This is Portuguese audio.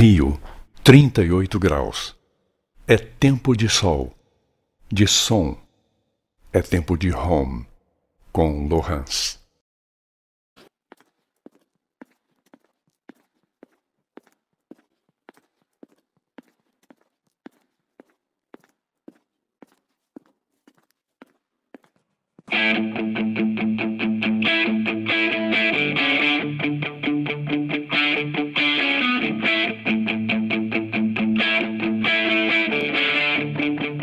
Rio, 38 graus. É tempo de sol, de som. É tempo de home, com Lohans.